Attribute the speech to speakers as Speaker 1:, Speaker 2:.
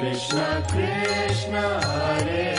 Speaker 1: Krishna
Speaker 2: Krishna
Speaker 3: Hare